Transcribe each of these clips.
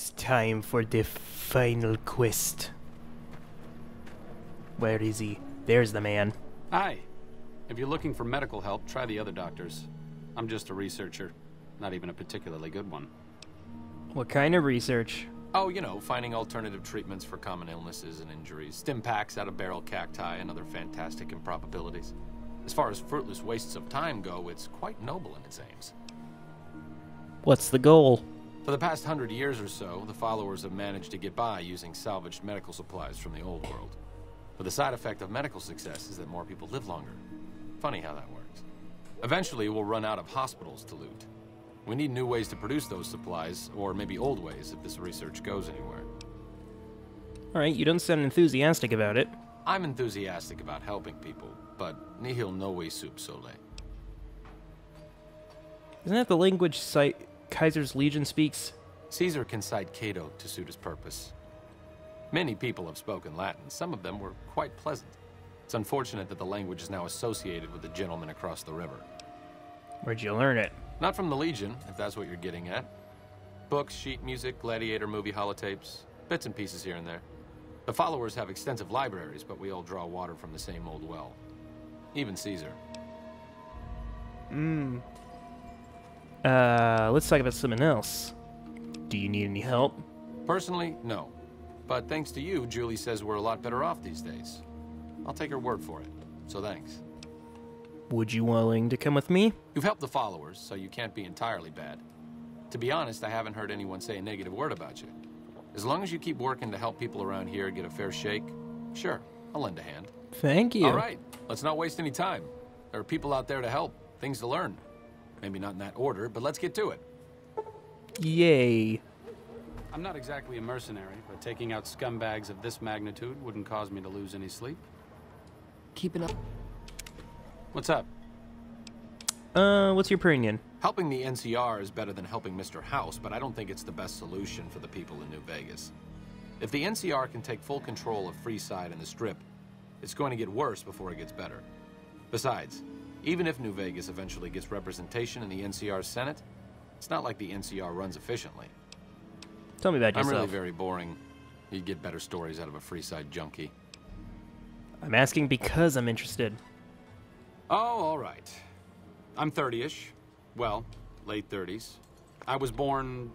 It's time for the final quest. Where is he? There's the man. Hi. If you're looking for medical help, try the other doctors. I'm just a researcher. Not even a particularly good one. What kind of research? Oh, you know, finding alternative treatments for common illnesses and injuries, stim packs out of barrel cacti, and other fantastic improbabilities. As far as fruitless wastes of time go, it's quite noble in its aims. What's the goal? For the past hundred years or so, the followers have managed to get by using salvaged medical supplies from the old world. But the side effect of medical success is that more people live longer. Funny how that works. Eventually, we'll run out of hospitals to loot. We need new ways to produce those supplies, or maybe old ways if this research goes anywhere. Alright, you don't sound enthusiastic about it. I'm enthusiastic about helping people, but nihil novi sub sole. Isn't that the language Si- Kaiser's Legion speaks? Caesar can cite Cato to suit his purpose. Many people have spoken Latin. Some of them were quite pleasant. It's unfortunate that the language is now associated with the gentleman across the river. Where'd you learn it? Not from the Legion, if that's what you're getting at. Books, sheet music, gladiator movie holotapes, bits and pieces here and there. The followers have extensive libraries, but we all draw water from the same old well. Even Caesar. Mmm. Uh, let's talk about something else. Do you need any help? Personally, no. But thanks to you, Julie says we're a lot better off these days. I'll take her word for it. So thanks. Would you willing to come with me? You've helped the followers, so you can't be entirely bad. To be honest, I haven't heard anyone say a negative word about you. As long as you keep working to help people around here get a fair shake, sure, I'll lend a hand. Thank you. All right, let's not waste any time. There are people out there to help, things to learn. Maybe not in that order, but let's get to it. Yay. I'm not exactly a mercenary, but taking out scumbags of this magnitude wouldn't cause me to lose any sleep. Keep it up. What's up? Uh, what's your opinion? Helping the NCR is better than helping Mr. House, but I don't think it's the best solution for the people in New Vegas. If the NCR can take full control of Freeside and the Strip, it's going to get worse before it gets better. Besides, even if New Vegas eventually gets representation in the NCR Senate, it's not like the NCR runs efficiently. Tell me about I'm really very boring. You'd get better stories out of a Freeside junkie. I'm asking because I'm interested. Oh, all right. I'm 30-ish. Well, late 30s. I was born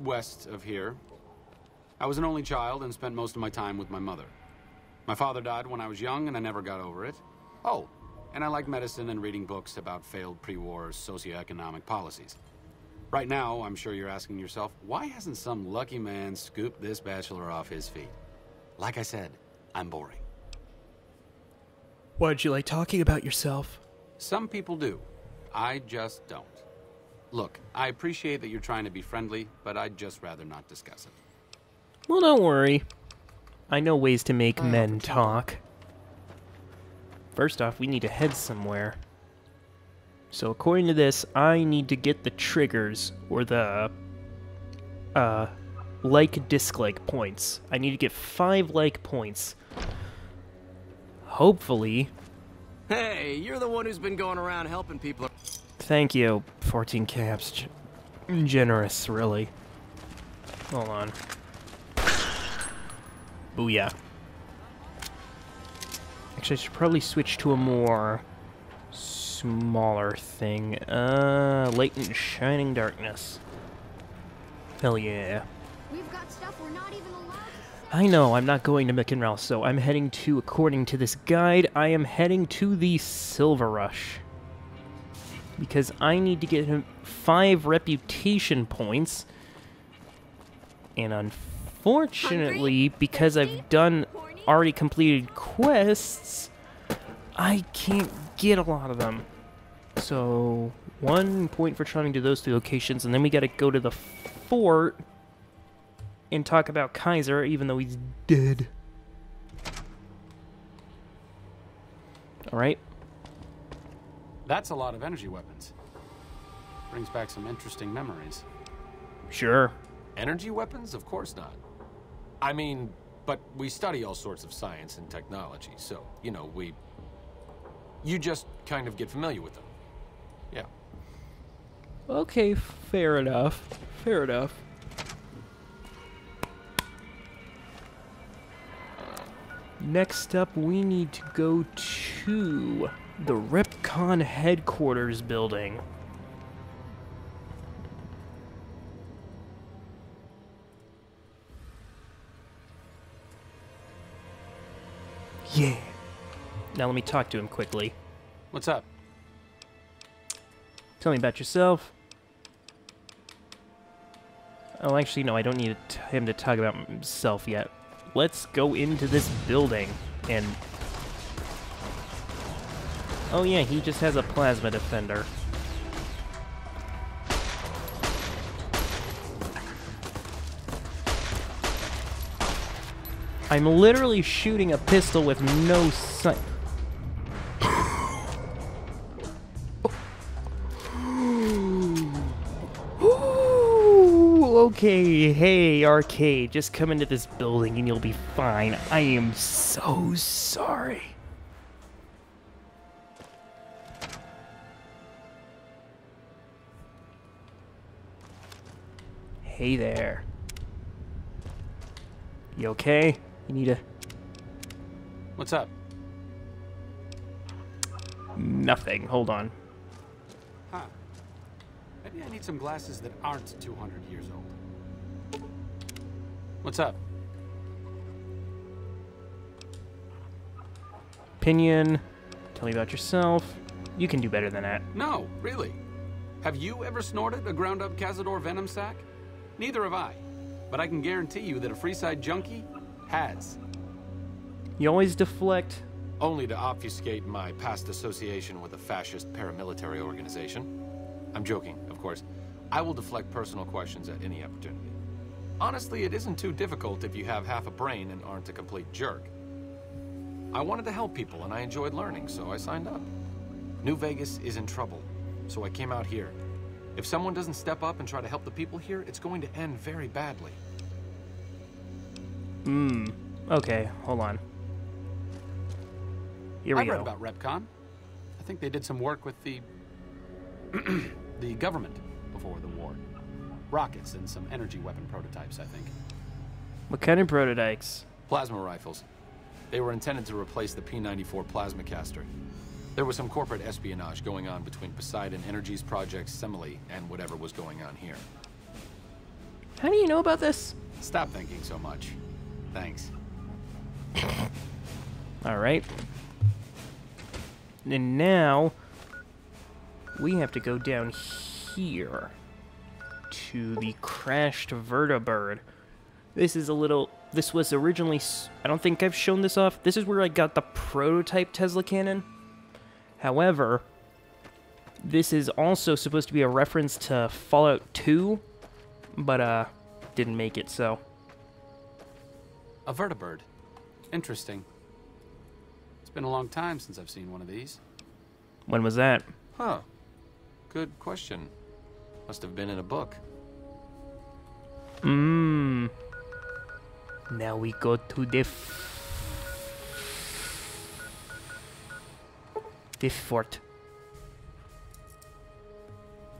west of here. I was an only child and spent most of my time with my mother. My father died when I was young and I never got over it. Oh, and I like medicine and reading books about failed pre-war socioeconomic policies. Right now, I'm sure you're asking yourself, why hasn't some lucky man scooped this bachelor off his feet? Like I said, I'm boring. Why'd you like talking about yourself? Some people do. I just don't. Look, I appreciate that you're trying to be friendly, but I'd just rather not discuss it. Well, don't worry. I know ways to make men talk. First off, we need to head somewhere. So according to this, I need to get the triggers, or the, uh, like dislike points. I need to get five like points. Hopefully. Hey, you're the one who's been going around helping people. Thank you, 14 caps. Generous, really. Hold on. Booyah. Actually, I should probably switch to a more smaller thing. Uh, latent shining darkness. Hell yeah. We've got stuff we're not even allowed to I know, I'm not going to McInroe, so I'm heading to, according to this guide, I am heading to the Silver Rush. Because I need to get him five reputation points. And unfortunately, because I've done already completed quests, I can't get a lot of them. So, one point for traveling to do those two locations, and then we gotta go to the fort and talk about Kaiser, even though he's dead. Alright. That's a lot of energy weapons. Brings back some interesting memories. Sure. Energy weapons? Of course not. I mean, but we study all sorts of science and technology, so, you know, we... You just kind of get familiar with them. Yeah. Okay, fair enough. Fair enough. Next up, we need to go to the REPCONN headquarters building. Yeah. Now let me talk to him quickly. What's up? Tell me about yourself. Oh, actually, no, I don't need him to talk about himself yet. Let's go into this building and. Oh, yeah, he just has a plasma defender. I'm literally shooting a pistol with no sight. Okay, hey, arcade, just come into this building and you'll be fine. I am so sorry. Hey there. You okay? You need a What's up? nothing. Hold on. Huh. Maybe I need some glasses that aren't 200 years old. What's up? Opinion. Tell me about yourself. You can do better than that. No, really. Have you ever snorted a ground up Cazador venom sac? Neither have I. But I can guarantee you that a Freeside junkie has. You always deflect. Only to obfuscate my past association with a fascist paramilitary organization. I'm joking, of course. I will deflect personal questions at any opportunity. Honestly, it isn't too difficult if you have half a brain and aren't a complete jerk. I wanted to help people and I enjoyed learning, so I signed up. New Vegas is in trouble, so I came out here. If someone doesn't step up and try to help the people here, it's going to end very badly. Hmm. Okay, hold on. Here we I read about REPCONN. I think they did some work with the the government before the war. Rockets and some energy weapon prototypes, I think. What kind of prototypes? Plasma rifles. They were intended to replace the P-94 plasma caster. There was some corporate espionage going on between Poseidon Energy's project Semele and whatever was going on here. How do you know about this? Stop thinking so much. Thanks. All right. And now we have to go down here to the crashed vertibird. This is a little. This was originally. I don't think I've shown this off. This is where I got the prototype Tesla cannon. However, this is also supposed to be a reference to Fallout 2, but uh, didn't make it. So A vertibird. Interesting. It's been a long time since I've seen one of these. when was that? Huh. Good question. Must have been in a book. Mmm. Now we go to the the fort.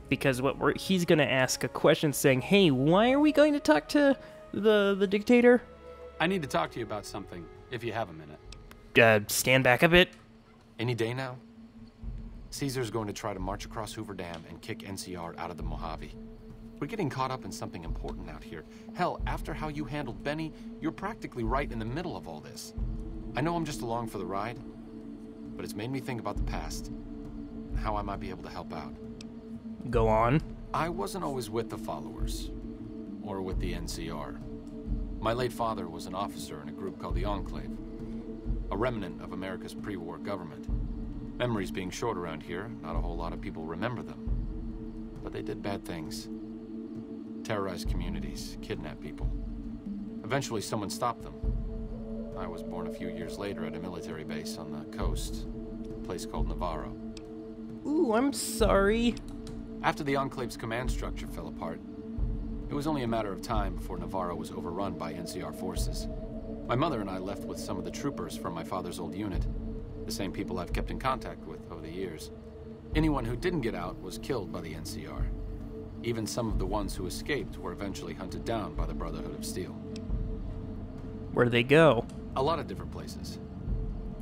Because what we're he's gonna ask a question saying, "Hey, why are we going to talk to the the dictator?" I need to talk to you about something, if you have a minute. Uh, stand back a bit. Any day now? Caesar's going to try to march across Hoover Dam and kick NCR out of the Mojave. We're getting caught up in something important out here. Hell, after how you handled Benny, you're practically right in the middle of all this. I know I'm just along for the ride, but it's made me think about the past and how I might be able to help out. Go on. I wasn't always with the followers, or with the NCR. My late father was an officer in a group called the Enclave, a remnant of America's pre war government. Memories being short around here, not a whole lot of people remember them. But they did bad things terrorized communities, kidnapped people. Eventually, someone stopped them. I was born a few years later at a military base on the coast, a place called Navarro. Ooh, I'm sorry. After the Enclave's command structure fell apart, it was only a matter of time before Navarro was overrun by NCR forces. My mother and I left with some of the troopers from my father's old unit, the same people I've kept in contact with over the years. Anyone who didn't get out was killed by the NCR. Even some of the ones who escaped were eventually hunted down by the Brotherhood of Steel. Where'd they go? A lot of different places.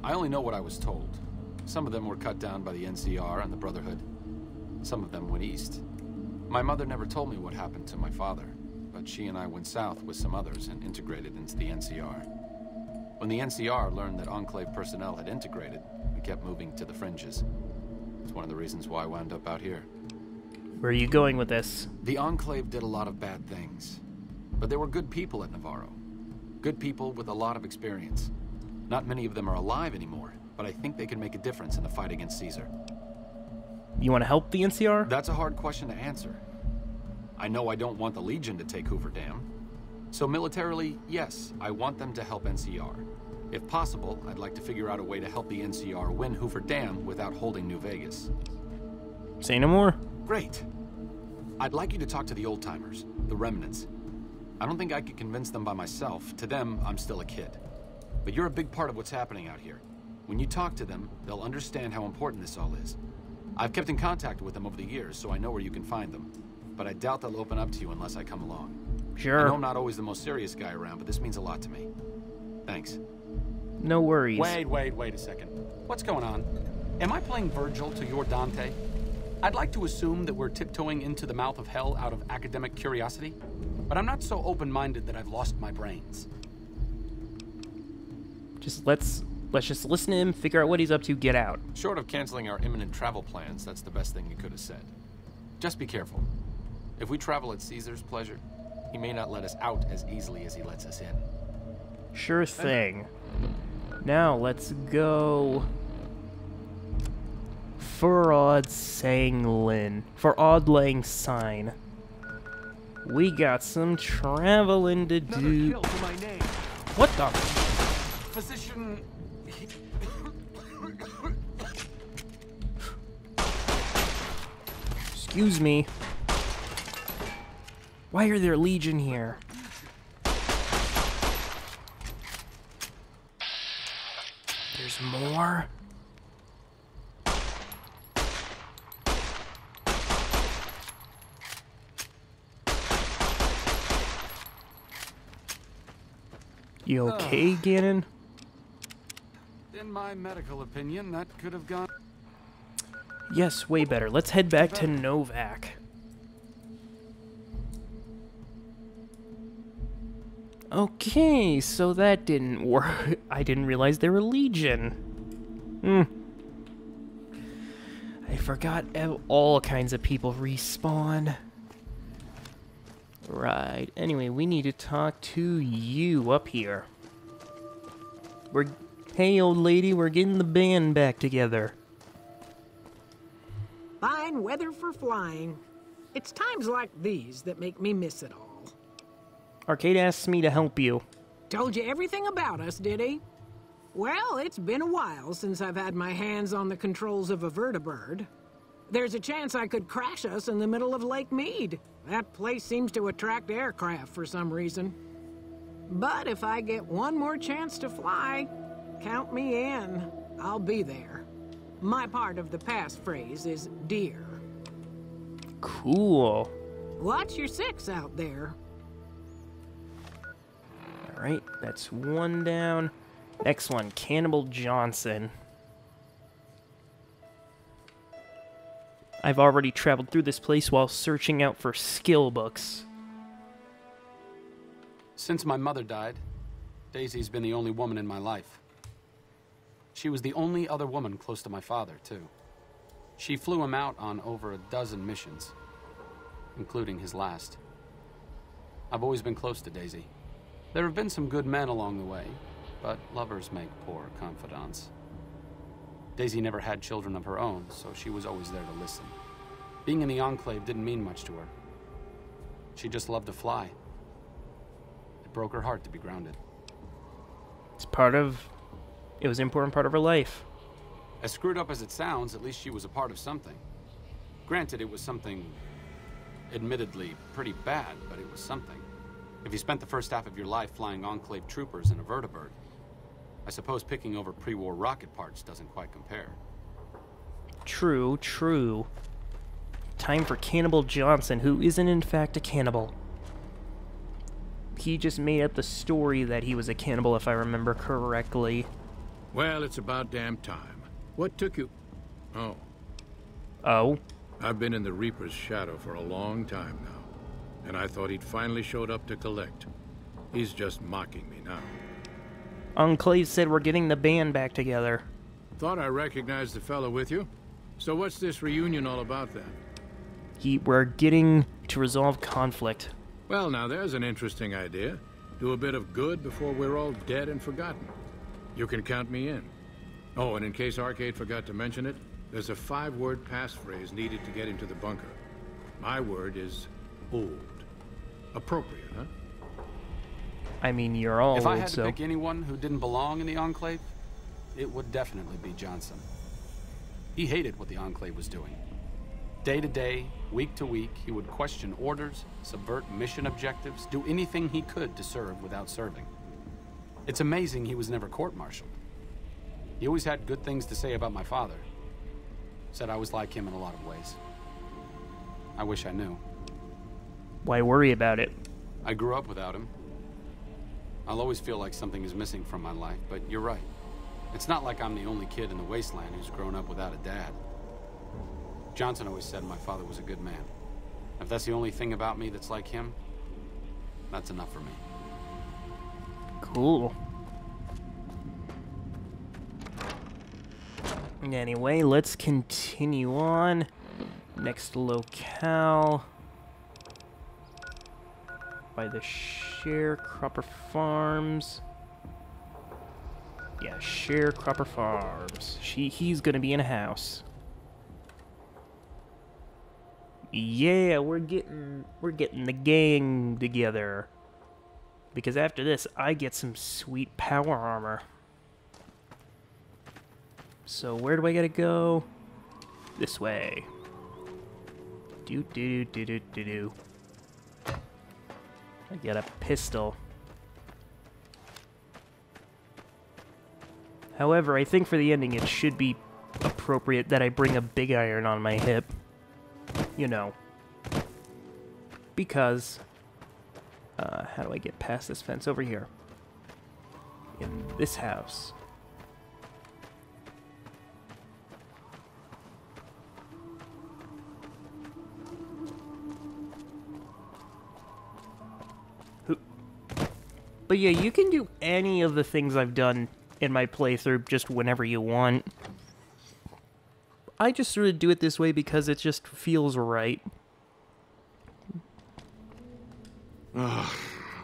I only know what I was told. Some of them were cut down by the NCR and the Brotherhood. Some of them went east. My mother never told me what happened to my father, but she and I went south with some others and integrated into the NCR. When the NCR learned that Enclave personnel had integrated, we kept moving to the fringes. It's one of the reasons why I wound up out here. Where are you going with this? The Enclave did a lot of bad things, but there were good people at Navarro. Good people with a lot of experience. Not many of them are alive anymore, but I think they can make a difference in the fight against Caesar. You want to help the NCR? That's a hard question to answer. I know I don't want the Legion to take Hoover Dam. So militarily, yes, I want them to help NCR. If possible, I'd like to figure out a way to help the NCR win Hoover Dam without holding New Vegas. Say no more. Great. I'd like you to talk to the old timers, the remnants. I don't think I could convince them by myself. To them, I'm still a kid. But you're a big part of what's happening out here. When you talk to them, they'll understand how important this all is. I've kept in contact with them over the years, so I know where you can find them. But I doubt they'll open up to you unless I come along. Sure. I know. I'm not always the most serious guy around, but this means a lot to me. Thanks. No worries. Wait, wait, wait a second. What's going on? Am I playing Virgil to your Dante? I'd like to assume that we're tiptoeing into the mouth of hell out of academic curiosity, but I'm not so open minded that I've lost my brains. Just let's let's just listen to him, figure out what he's up to, get out. Short of canceling our imminent travel plans, that's the best thing you could have said. Just be careful. If we travel at Caesar's pleasure, he may not let us out as easily as he lets us in. Sure thing. Now let's go. For Auld Lang Syne. For Auld Lang Syne. We got some traveling to do. What the? Physician. Excuse me. Why are there legion here? There's more? You okay, Gannon? In my medical opinion, that could have gone. Yes, way better. Let's head back to Novak. Okay, so that didn't work. I didn't realize they were Legion. Hmm. I forgot all kinds of people respawn. Right. Anyway, we need to talk to you up here. We're. Hey, old lady, we're getting the band back together. Fine weather for flying. It's times like these that make me miss it all. Arcade asks me to help you. Told you everything about us, did he? Well, it's been a while since I've had my hands on the controls of a vertibird. There's a chance I could crash us in the middle of Lake Mead. That place seems to attract aircraft for some reason. But if I get one more chance to fly, count me in. I'll be there. My part of the passphrase is dear. Cool. Watch your six out there. Alright, that's one down. Next one, Cannibal Johnson. I've already traveled through this place while searching out for skill books. Since my mother died, Daisy's been the only woman in my life. She was the only other woman close to my father, too. She flew him out on over a dozen missions, including his last. I've always been close to Daisy. There have been some good men along the way, but lovers make poor confidants. Daisy never had children of her own, so she was always there to listen. Being in the Enclave didn't mean much to her. She just loved to fly. It broke her heart to be grounded. It's part of. It was an important part of her life. As screwed up as it sounds, at least she was a part of something. Granted, it was something admittedly pretty bad, but it was something. If you spent the first half of your life flying Enclave troopers in a vertibird, I suppose picking over pre war rocket parts doesn't quite compare. True, true. Time for Cannibal Johnson, who isn't in fact a cannibal. he just made up the story that he was a cannibal, if I remember correctly. Well, it's about damn time. What took you... Oh, Oh? I've been in the Reaper's shadow for a long time now. And I thought he'd finally showed up to collect. He's just mocking me now. Enclave said we're getting the band back together. Thought I recognized the fellow with you. So what's this reunion all about then? He, we're getting to resolve conflict. Well, now there's an interesting idea. Do a bit of good before we're all dead and forgotten. You can count me in. Oh, and in case Arcade forgot to mention it, there's a five-word passphrase needed to get into the bunker. My word is old. Appropriate, huh? I mean, you're all if I old, had to so... pick anyone who didn't belong in the Enclave, it would definitely be Johnson. He hated what the Enclave was doing. Day to day, week to week, he would question orders, subvert mission objectives, do anything he could to serve without serving. It's amazing he was never court-martialed. He always had good things to say about my father. Said I was like him in a lot of ways. I wish I knew. Why worry about it? I grew up without him. I'll always feel like something is missing from my life, but you're right. It's not like I'm the only kid in the wasteland who's grown up without a dad. Johnson always said my father was a good man. If that's the only thing about me that's like him, that's enough for me. Cool. Anyway, let's continue on. Next locale. By the Sharecropper Farms. Yeah, Sharecropper Farms. She, he's gonna be in a house. Yeah, we're getting we're getting the gang together. Because after this, I get some sweet power armor. So where do I gotta go? This way. Do do do do do do. I get a pistol. However, I think for the ending it should be appropriate that I bring a big iron on my hip. You know. Because uh, how do I get past this fence over here? In this house. But yeah, you can do any of the things I've done in my playthrough just whenever you want. I just sort of do it this way because it just feels right. Ah,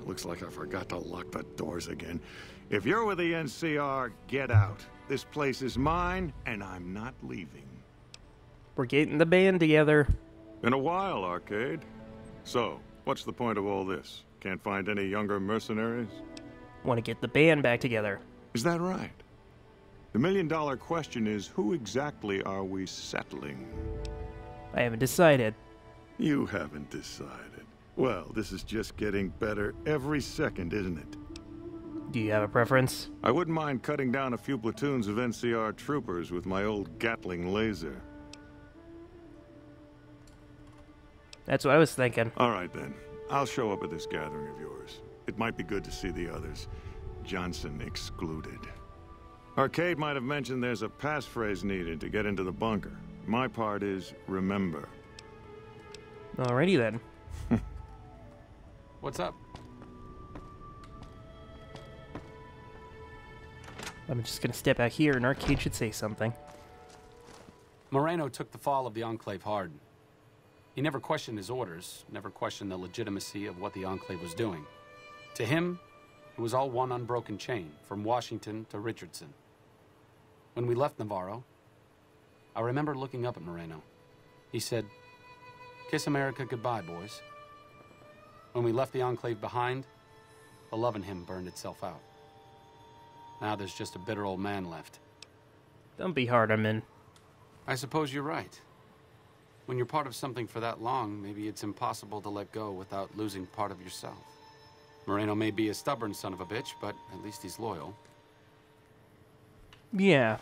looks like I forgot to lock the doors again. If you're with the NCR, get out. This place is mine, and I'm not leaving. We're getting the band together. In a while, Arcade. So, what's the point of all this? Can't find any younger mercenaries? Want to get the band back together. Is that right? The million dollar question is who exactly are we settling? I haven't decided. You haven't decided. Well, this is just getting better every second, isn't it? Do you have a preference? I wouldn't mind cutting down a few platoons of NCR troopers with my old Gatling laser. That's what I was thinking. All right, then. I'll show up at this gathering of yours. It might be good to see the others. Johnson excluded. Arcade might have mentioned there's a passphrase needed to get into the bunker. My part is remember. Alrighty then. What's up? I'm just gonna step out here and Arcade should say something. Moreno took the fall of the Enclave hard. He never questioned his orders, never questioned the legitimacy of what the Enclave was doing. To him, it was all one unbroken chain, from Washington to Richardson. When we left Navarro, I remember looking up at Moreno. He said, Kiss America goodbye, boys. When we left the Enclave behind, the love in him burned itself out. Now there's just a bitter old man left. Don't be hard on him. I suppose you're right. When you're part of something for that long, maybe it's impossible to let go without losing part of yourself. Moreno may be a stubborn son of a bitch, but at least he's loyal. Yeah.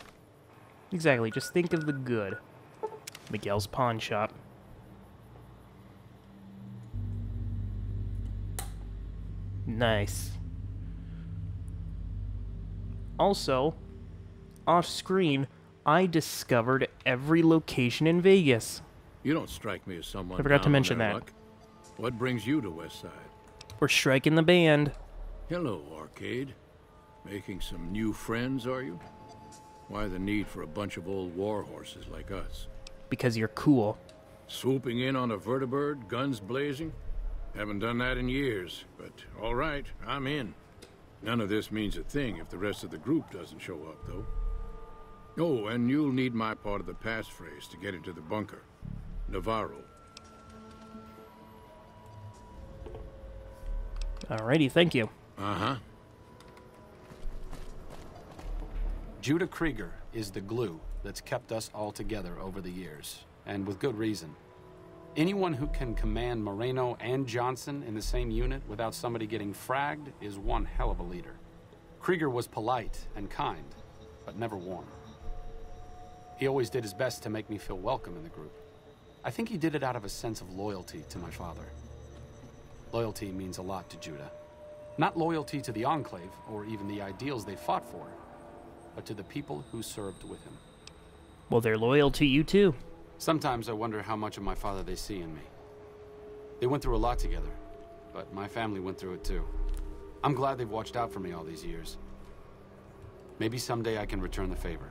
Exactly, just think of the good. Miguel's pawn shop. Nice. Also, off screen, I discovered every location in Vegas. You don't strike me as someone. I forgot to mention that. luck. What brings you to West Side? We're striking the band Hello, Arcade. Making some new friends, are you? Why the need for a bunch of old war horses like us? because you're cool. Swooping in on a vertibird, guns blazing? Haven't done that in years, but all right, I'm in. None of this means a thing if the rest of the group doesn't show up, though. Oh, and you'll need my part of the passphrase to get into the bunker. Navarro. Alrighty, thank you. Uh-huh. Judah Krieger is the glue that's kept us all together over the years, and with good reason. Anyone who can command Moreno and Johnson in the same unit without somebody getting fragged is one hell of a leader. Krieger was polite and kind, but never warm. He always did his best to make me feel welcome in the group. I think he did it out of a sense of loyalty to my father. Loyalty means a lot to Judah. Not loyalty to the Enclave or even the ideals they fought for, but to the people who served with him. Well, they're loyal to you too. Sometimes I wonder how much of my father they see in me. They went through a lot together, but my family went through it too. I'm glad they've watched out for me all these years. Maybe someday I can return the favor.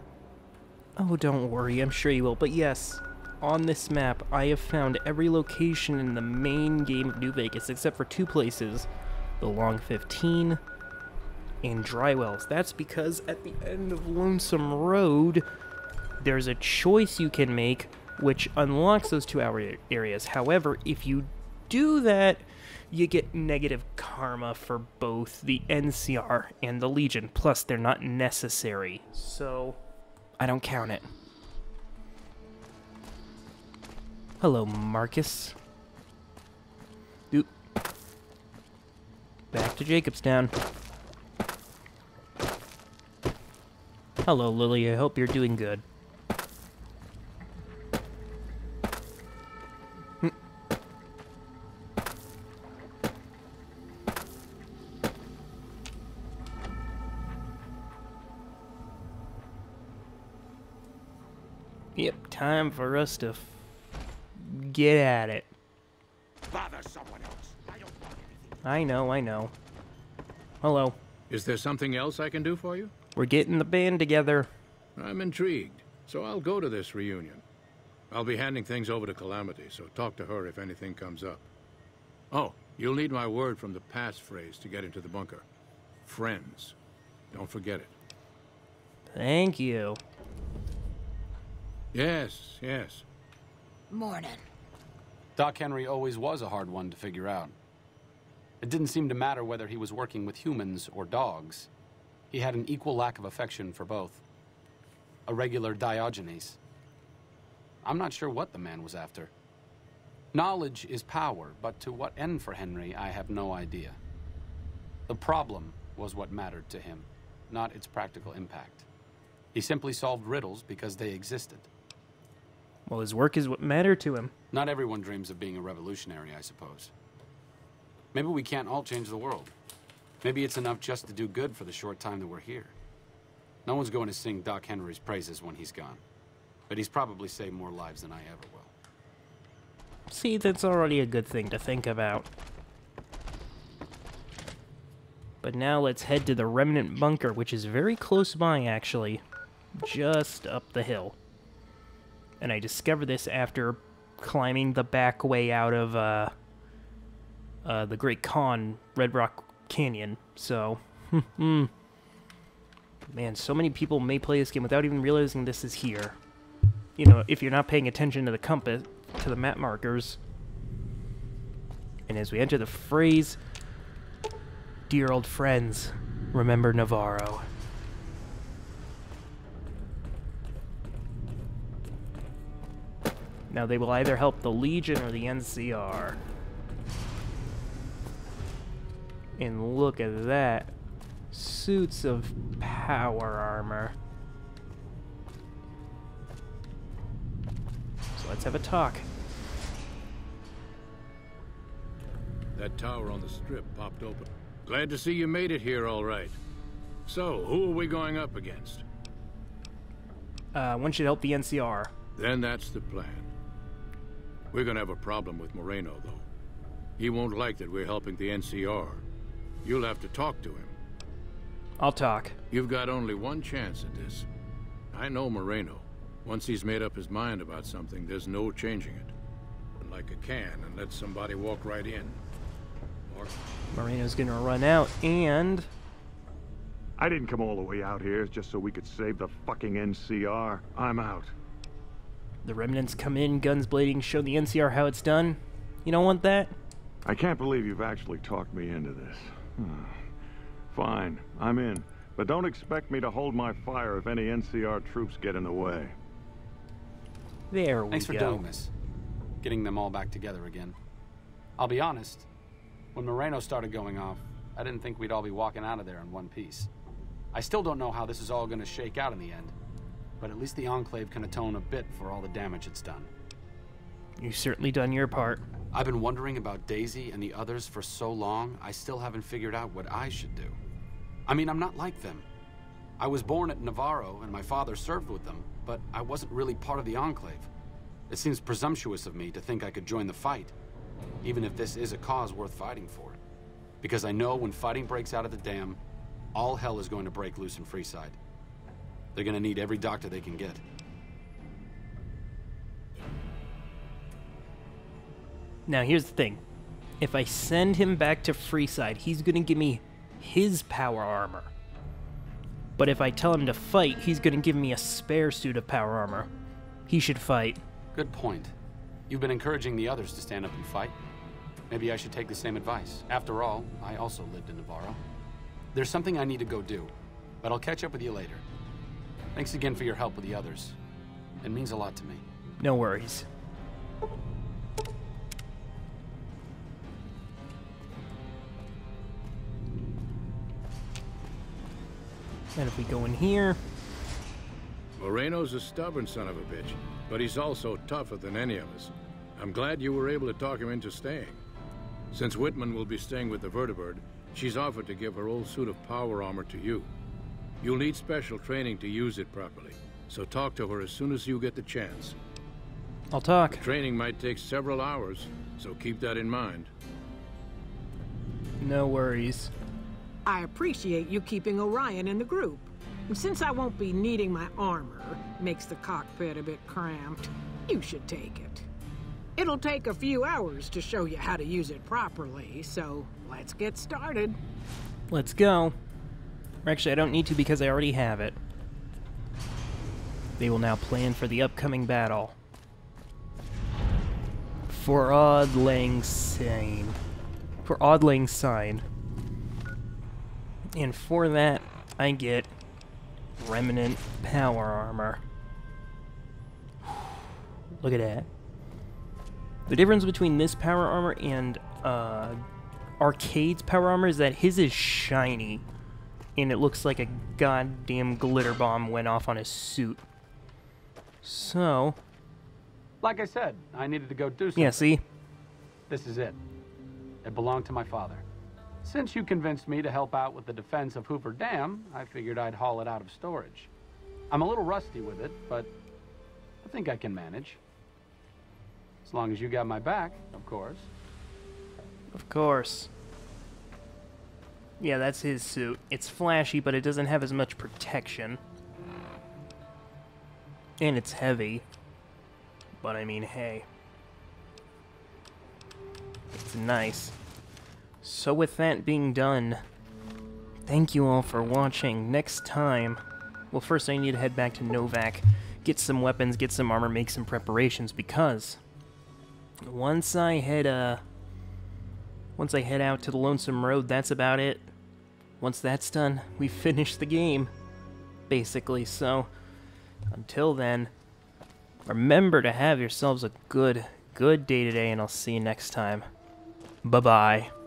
Oh, don't worry, I'm sure you will. But yes, on this map, I have found every location in the main game of New Vegas except for two places the Long 15 and Drywells. That's because at the end of Lonesome Road, there's a choice you can make which unlocks those two hour areas. However, if you do that, you get negative karma for both the NCR and the Legion. Plus, they're not necessary. So, I don't count it. Hello, Marcus. Oop. Back to Jacobstown. Hello, Lily. I hope you're doing good. Time for us to f- get at it. Bother someone else. I don't want anything. I know, I know. Hello. Is there something else I can do for you? We're getting the band together. I'm intrigued, so I'll go to this reunion. I'll be handing things over to Calamity, so talk to her if anything comes up. Oh, you'll need my word from the passphrase to get into the bunker. Friends. Don't forget it. Thank you. Yes, yes. Morning. Doc Henry always was a hard one to figure out. It didn't seem to matter whether he was working with humans or dogs. He had an equal lack of affection for both. A regular Diogenes. I'm not sure what the man was after. Knowledge is power, but to what end for Henry, I have no idea. The problem was what mattered to him, not its practical impact. He simply solved riddles because they existed. Well, his work is what mattered to him. Not everyone dreams of being a revolutionary, I suppose. Maybe we can't all change the world. Maybe it's enough just to do good for the short time that we're here. No one's going to sing Doc Henry's praises when he's gone. But he's probably saved more lives than I ever will. See, that's already a good thing to think about. But now let's head to the Remnant Bunker, which is very close by, actually. Just up the hill. And I discovered this after climbing the back way out of, uh, uh, the Great Khan, Red Rock Canyon. So, man, so many people may play this game without even realizing this is here. You know, if you're not paying attention to the compass, to the map markers. And as we enter the phrase, dear old friends, remember Navarro. Now they will either help the Legion or the NCR. And look at that. Suits of power armor. So let's have a talk. That tower on the strip popped open. Glad to see you made it here all right. So, who are we going up against? Uh, one should help the NCR. Then that's the plan. We're gonna have a problem with Moreno, though. He won't like that we're helping the NCR. You'll have to talk to him. I'll talk. You've got only one chance at this. I know Moreno. Once he's made up his mind about something, there's no changing it. Like a can and let somebody walk right in. Or Moreno's gonna run out, and I didn't come all the way out here just so we could save the fucking NCR. I'm out. The remnants come in, guns blading, show the NCR how it's done. You don't want that? I can't believe you've actually talked me into this. Hmm. Fine, I'm in. But don't expect me to hold my fire if any NCR troops get in the way. There we Thanks for go. doing this. Getting them all back together again. I'll be honest, when Moreno started going off, I didn't think we'd all be walking out of there in one piece. I still don't know how this is all going to shake out in the end, but at least the Enclave can atone a bit for all the damage it's done. You've certainly done your part. I've been wondering about Daisy and the others for so long, I still haven't figured out what I should do. I mean, I'm not like them. I was born at Navarro and my father served with them, but I wasn't really part of the Enclave. It seems presumptuous of me to think I could join the fight, even if this is a cause worth fighting for. Because I know when fighting breaks out at the dam, all hell is going to break loose in Freeside. They're going to need every doctor they can get. Now, here's the thing. If I send him back to Freeside, he's gonna give me his power armor. But if I tell him to fight, he's gonna give me a spare suit of power armor. He should fight. Good point. You've been encouraging the others to stand up and fight. Maybe I should take the same advice. After all, I also lived in Navarro. There's something I need to go do, but I'll catch up with you later. Thanks again for your help with the others. It means a lot to me. No worries. And if we go in here, Moreno's a stubborn son of a bitch, but he's also tougher than any of us. I'm glad you were able to talk him into staying. Since Whitman will be staying with the Vertibird, she's offered to give her old suit of power armor to you. You'll need special training to use it properly, so talk to her as soon as you get the chance. I'll talk. Training might take several hours, so keep that in mind. No worries. I appreciate you keeping Orion in the group. And since I won't be needing my armor, makes the cockpit a bit cramped, you should take it. It'll take a few hours to show you how to use it properly, so let's get started. Let's go. Actually, I don't need to because I already have it. They will now plan for the upcoming battle. For Auld Lang Syne. For Auld Lang Syne. And for that, I get Remnant Power Armor. Look at that. The difference between this power armor and uh, Arcade's power armor is that his is shiny, and it looks like a goddamn glitter bomb went off on his suit. So, Like I said, I needed to go do something. yeah, see? This is it. It belonged to my father. Since you convinced me to help out with the defense of Hoover Dam, I figured I'd haul it out of storage. I'm a little rusty with it, but I think I can manage. As long as you got my back, of course. Of course. Yeah, that's his suit. It's flashy, but it doesn't have as much protection. And it's heavy. But I mean, hey. It's nice. So with that being done, thank you all for watching. Next time, well first I need to head back to Novak, get some weapons, get some armor, make some preparations, because once I head, uh, once I head out to the Lonesome Road, that's about it. Once that's done, we finish the game, basically. So, until then, remember to have yourselves a good, good day today, and I'll see you next time. Bye bye.